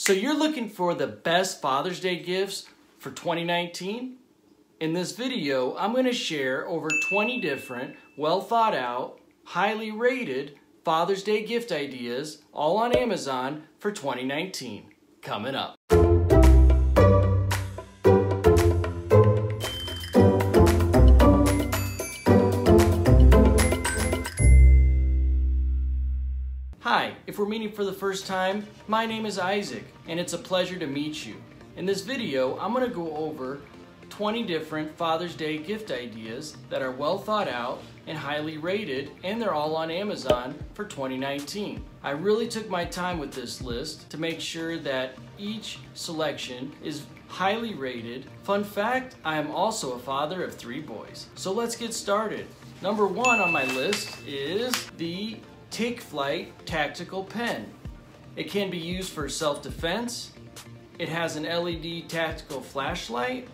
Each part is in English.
So you're looking for the best Father's Day gifts for 2019? In this video, I'm going to share over 20 different, well thought out, highly rated Father's Day gift ideas, all on Amazon for 2019. Coming up. We're meeting for the first time, my name is Isaac, and it's a pleasure to meet you. In this video, I'm going to go over 20 different Father's Day gift ideas that are well thought out and highly rated, and they're all on Amazon for 2019. I really took my time with this list to make sure that each selection is highly rated. Fun fact, I am also a father of three boys. So let's get started. Number one on my list is the Take Flight Tactical Pen. It can be used for self-defense. It has an LED tactical flashlight,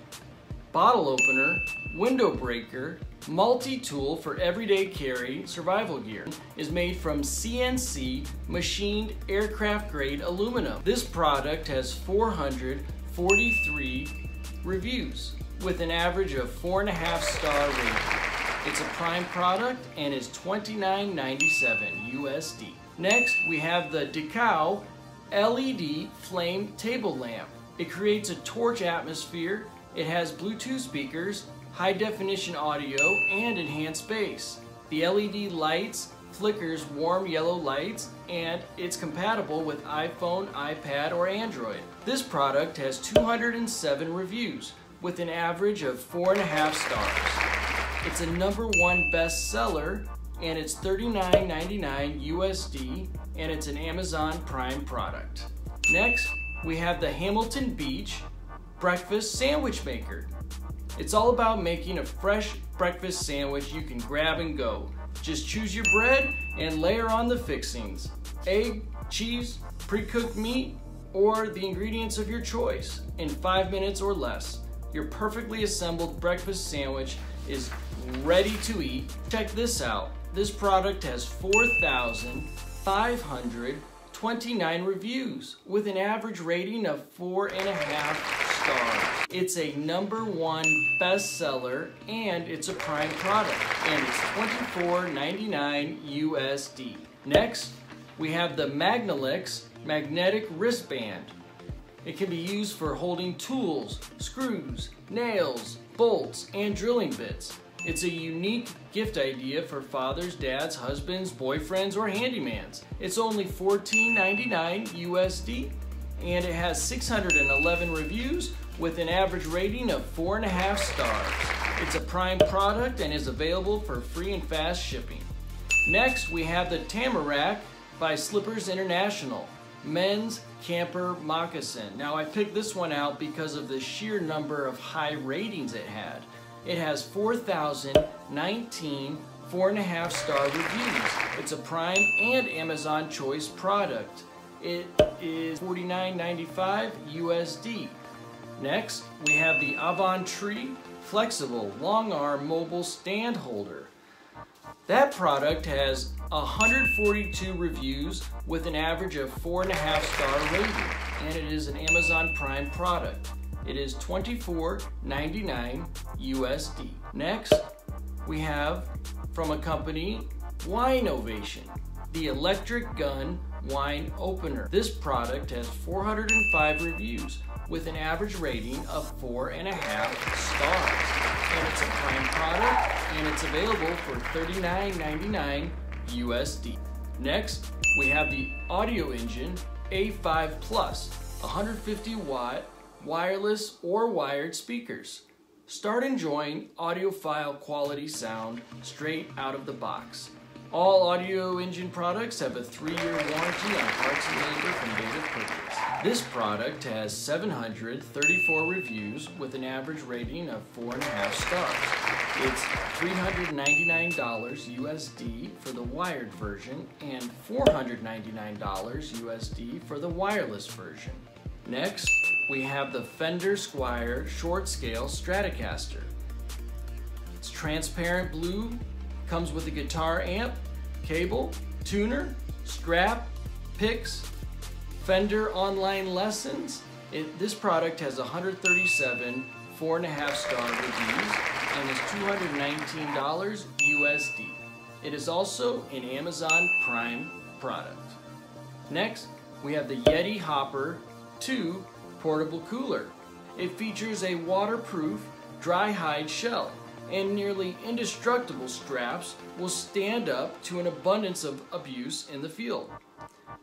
bottle opener, window breaker, multi-tool for everyday carry survival gear. Is made from CNC machined aircraft grade aluminum. This product has 443 reviews with an average of four and a half star rating. It's a prime product and is $29.97 USD. Next, we have the Dikaou LED flame table lamp. It creates a torch atmosphere. It has Bluetooth speakers, high definition audio, and enhanced bass. The LED lights flickers warm yellow lights and it's compatible with iPhone, iPad, or Android. This product has 207 reviews with an average of four and a half stars. It's a number one bestseller and it's $39.99 USD and it's an Amazon Prime product. Next, we have the Hamilton Beach Breakfast Sandwich Maker. It's all about making a fresh breakfast sandwich you can grab and go. Just choose your bread and layer on the fixings. Egg, cheese, pre-cooked meat, or the ingredients of your choice in five minutes or less. Your perfectly assembled breakfast sandwich is ready to eat. Check this out. This product has 4,529 reviews with an average rating of four and a half stars. It's a number one bestseller and it's a prime product and it's $24.99 USD. Next, we have the Magnelex magnetic wristband. It can be used for holding tools, screws, nails, bolts, and drilling bits. It's a unique gift idea for fathers, dads, husbands, boyfriends, or handymans. It's only $14.99 USD and it has 611 reviews with an average rating of 4.5 stars. It's a prime product and is available for free and fast shipping. Next, we have the Tamarac by Slippers International men's camper moccasin. Now I picked this one out because of the sheer number of high ratings it had. It has 4,019 four and a half star reviews. It's a Prime and Amazon Choice product. It is $49.95 USD. Next, we have the Avantree Flexible Long Arm Mobile Stand Holder. That product has 142 reviews with an average of four and a half star rating, and it is an Amazon Prime product. It is $24.99 USD. Next, we have from a company, Wine Ovation, the Electric Gun Wine Opener. This product has 405 reviews with an average rating of four and a half stars. And it's a prime product and it's available for $39.99 USD. Next, we have the Audio Engine A5 Plus, 150 watt wireless or wired speakers. Start enjoying audiophile quality sound straight out of the box. All Audio Engine products have a three-year warranty on parts and labor from date of purchase. This product has 734 reviews with an average rating of 4.5 stars. It's $399 USD for the wired version and $499 USD for the wireless version. Next, we have the Fender Squier Short Scale Stratocaster. It's transparent blue, comes with a guitar amp, cable, tuner, strap, picks, Fender Online Lessons. It, this product has 137 four and a half star reviews and is $219 USD. It is also an Amazon Prime product. Next, we have the Yeti Hopper 2 portable cooler. It features a waterproof DryHide shell and nearly indestructible straps will stand up to an abundance of abuse in the field.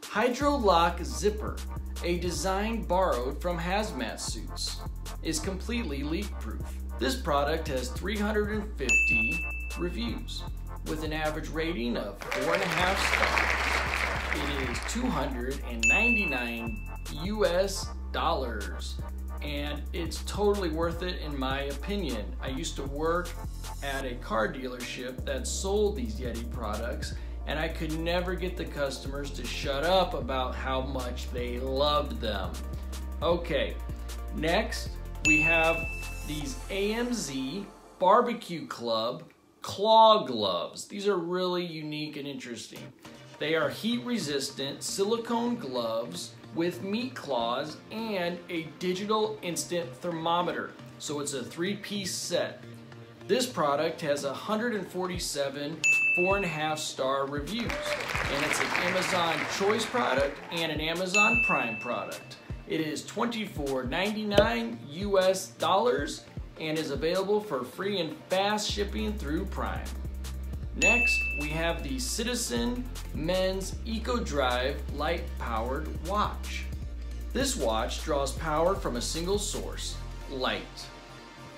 HydroLok Zipper, a design borrowed from hazmat suits, is completely leak-proof. This product has 350 reviews with an average rating of 4.5 stars. It is 299 US dollars and it's totally worth it in my opinion. I used to work at a car dealership that sold these Yeti products and I could never get the customers to shut up about how much they loved them. Okay, next we have these AMZ Barbecue Club claw gloves. These are really unique and interesting. They are heat resistant silicone gloves with meat claws and a digital instant thermometer. So it's a three piece set. This product has 147 four and a half star reviews and it's an Amazon Choice product and an Amazon Prime product. It is $24.99 US dollars and is available for free and fast shipping through Prime. Next, we have the Citizen Men's Eco Drive light powered watch. This watch draws power from a single source, light.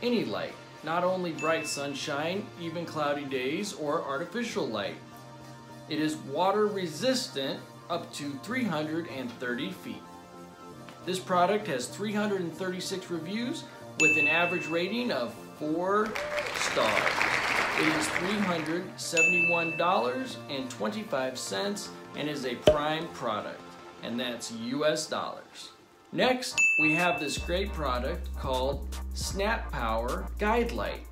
Any light, not only bright sunshine, even cloudy days, or artificial light. It is water resistant up to 330 feet. This product has 336 reviews with an average rating of 4 stars. It is $371.25 and is a prime product, and that's US dollars. Next, we have this great product called Snap Power Guide Light.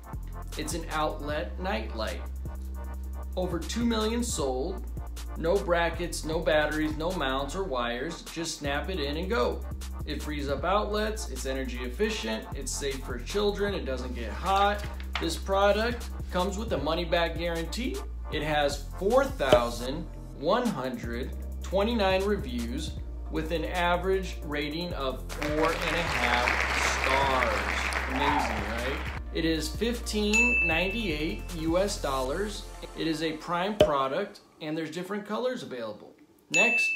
It's an outlet night light. Over 2 million sold, no brackets, no batteries, no mounts or wires, just snap it in and go. It frees up outlets, it's energy efficient, it's safe for children, it doesn't get hot. This product Comes with a money back guarantee. It has 4,129 reviews with an average rating of four and a half stars. Amazing, right? It is 15.98 US dollars. It is a prime product and there's different colors available. Next,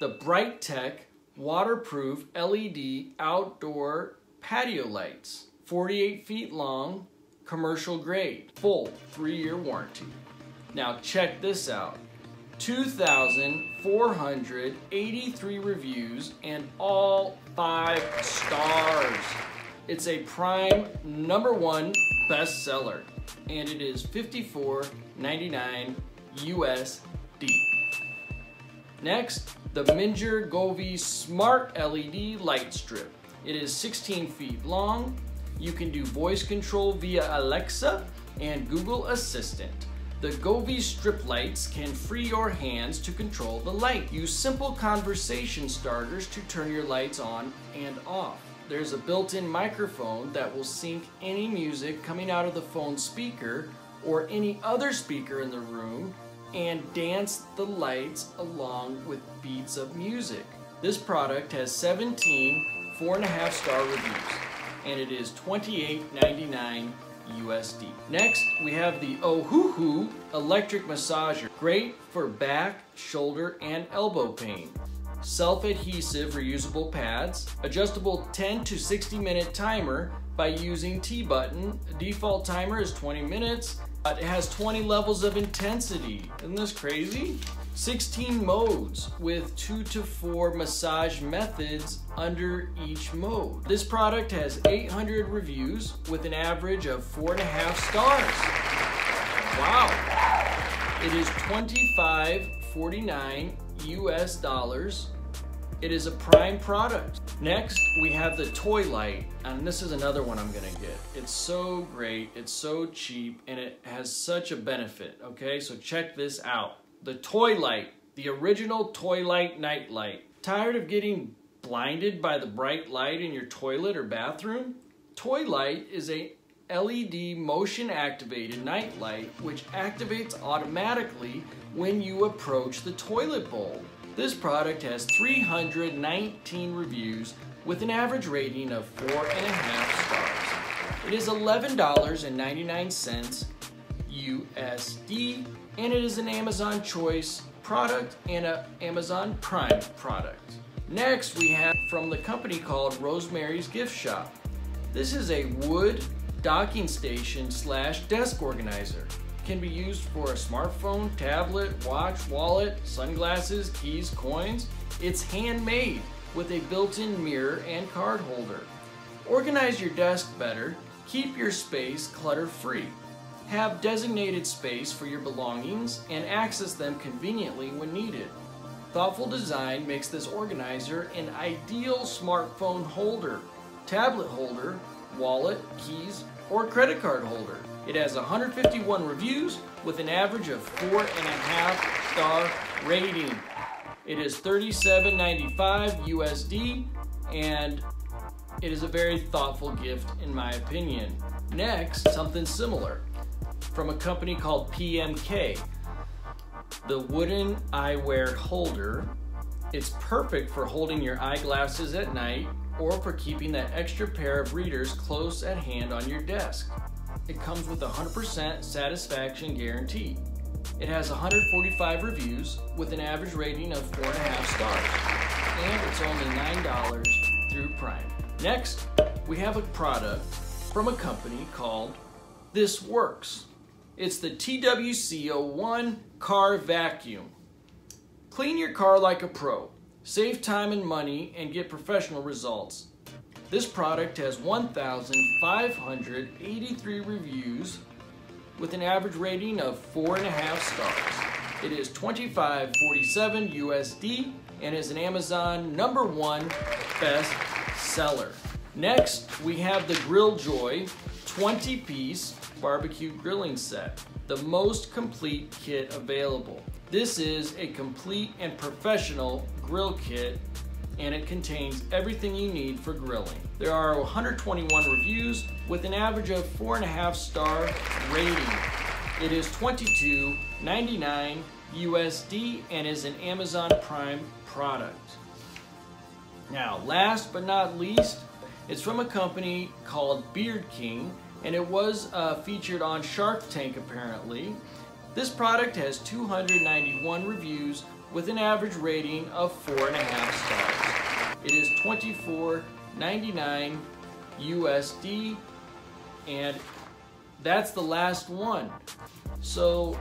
the Brightech waterproof LED outdoor patio lights. 48 feet long, commercial grade, full three-year warranty. Now check this out. 2,483 reviews and all five stars. It's a prime number one bestseller and it is $54.99 USD. Next, the Minger Govee Smart LED Light Strip. It is 16 feet long, you can do voice control via Alexa and Google Assistant. The Govee strip lights can free your hands to control the light. Use simple conversation starters to turn your lights on and off. There's a built-in microphone that will sync any music coming out of the phone speaker or any other speaker in the room and dance the lights along with beats of music. This product has 17 four and a half star reviews and it is $28.99 USD. Next, we have the Ohuhu electric massager. Great for back, shoulder, and elbow pain. Self-adhesive reusable pads, adjustable 10 to 60 minute timer by using T-button. Default timer is 20 minutes. But it has 20 levels of intensity. Isn't this crazy? 16 modes with two to four massage methods under each mode. This product has 800 reviews with an average of four and a half stars. Wow. It is 25.49 US dollars. It is a prime product. Next, we have the Toilight, and this is another one I'm gonna get. It's so great, it's so cheap, and it has such a benefit, okay? So check this out the Toilight, the original Toilight night light. Tired of getting blinded by the bright light in your toilet or bathroom? Toilight is a LED motion activated night light which activates automatically when you approach the toilet bowl. This product has 319 reviews with an average rating of 4.5 stars. It is $11.99 USD and it is an Amazon Choice product and an Amazon Prime product. Next, we have from the company called Rosemary's Gift Shop. This is a wood docking station slash desk organizer. Can be used for a smartphone, tablet, watch, wallet, sunglasses, keys, coins. It's handmade with a built-in mirror and card holder. Organize your desk better, keep your space clutter-free. Have designated space for your belongings and access them conveniently when needed. Thoughtful design makes this organizer an ideal smartphone holder, tablet holder, wallet, keys, or credit card holder. It has 151 reviews with an average of 4.5 star rating. It is $37.95 USD and it is a very thoughtful gift in my opinion. Next, something similar from a company called PMK. The wooden eyewear holder. It's perfect for holding your eyeglasses at night or for keeping that extra pair of readers close at hand on your desk. It comes with a 100% satisfaction guarantee. It has 145 reviews with an average rating of 4.5 stars, and it's only $9 through Prime. Next, we have a product from a company called ThisWorx. It's the TWC01 Car Vacuum. Clean your car like a pro. Save time and money and get professional results. This product has 1,583 reviews with an average rating of 4.5 stars. It is 25.47 USD and is an Amazon number one best seller. Next, we have the GRILLJOY 20 piece barbecue grilling set, the most complete kit available. This is a complete and professional grill kit and it contains everything you need for grilling. There are 121 reviews with an average of 4.5 star rating. It is $22.99 USD and is an Amazon Prime product. Now, last but not least, it's from a company called Beard King and it was uh, featured on Shark Tank apparently. This product has 291 reviews with an average rating of 4.5 stars. It is $24.99 USD and that's the last one. So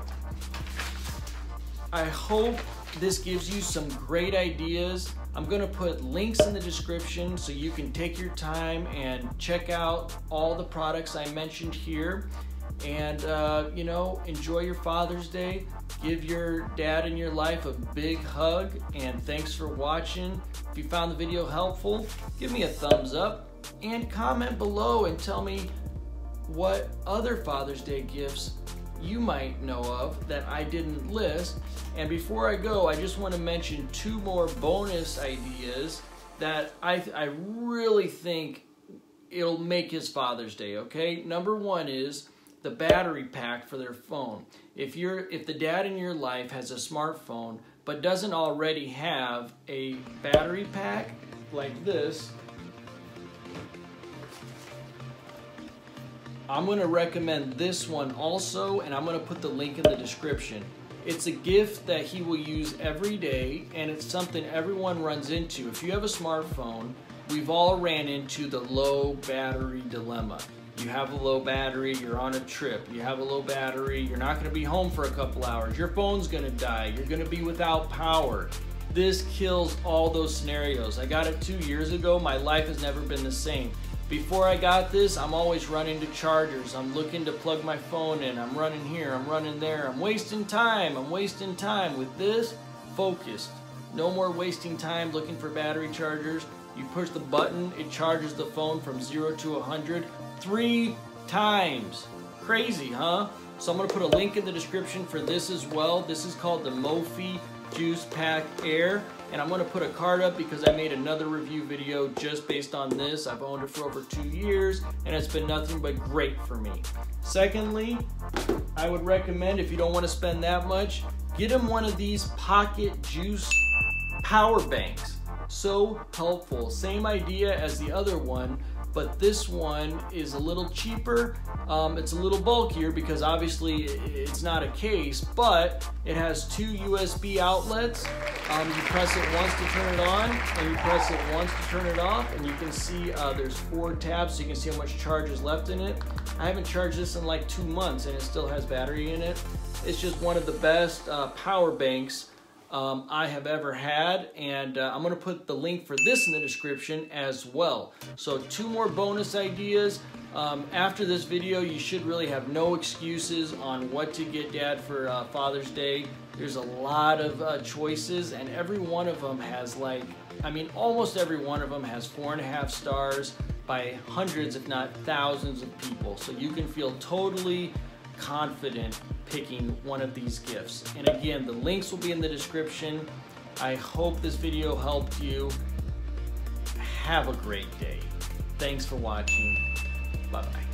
I hope this gives you some great ideas. I'm gonna put links in the description so you can take your time and check out all the products I mentioned here. And uh, you know enjoy your father's day. Give your dad in your life a big hug and thanks for watching. If you found the video helpful give me a thumbs up and comment below and tell me what other father's day gifts you might know of that I didn't list and before I go I just want to mention two more bonus ideas that I, I really think it'll make his father's day okay number one is the battery pack for their phone. If you're if the dad in your life has a smartphone but doesn't already have a battery pack like this, I'm going to recommend this one also and I'm going to put the link in the description. It's a gift that he will use every day and it's something everyone runs into. If you have a smartphone, we've all ran into the low battery dilemma you have a low battery, you're on a trip, you have a low battery, you're not gonna be home for a couple hours, your phone's gonna die, you're gonna be without power. This kills all those scenarios. I got it two years ago, my life has never been the same. Before I got this, I'm always running to chargers. I'm looking to plug my phone in. I'm running here, I'm running there. I'm wasting time, I'm wasting time. With this, focused. No more wasting time looking for battery chargers. You push the button, it charges the phone from zero to 100 three times. Crazy, huh? So I'm gonna put a link in the description for this as well. This is called the Mophie Juice Pack Air. And I'm gonna put a card up because I made another review video just based on this. I've owned it for over two years and it's been nothing but great for me. Secondly, I would recommend if you don't wanna spend that much, get them one of these pocket juice power banks. So helpful. Same idea as the other one, but this one is a little cheaper. Um, it's a little bulkier because obviously it's not a case, but it has two USB outlets. Um, you press it once to turn it on, and you press it once to turn it off, and you can see uh, there's four tabs so you can see how much charge is left in it. I haven't charged this in like two months and it still has battery in it. It's just one of the best uh, power banks um, I have ever had. And uh, I'm going to put the link for this in the description as well. So two more bonus ideas. Um, after this video, you should really have no excuses on what to get dad for uh, Father's Day. There's a lot of uh, choices and every one of them has like, I mean, almost every one of them has four and a half stars by hundreds, if not thousands of people. So you can feel totally confident picking one of these gifts. And again, the links will be in the description. I hope this video helped you. Have a great day. Thanks for watching. Bye-bye.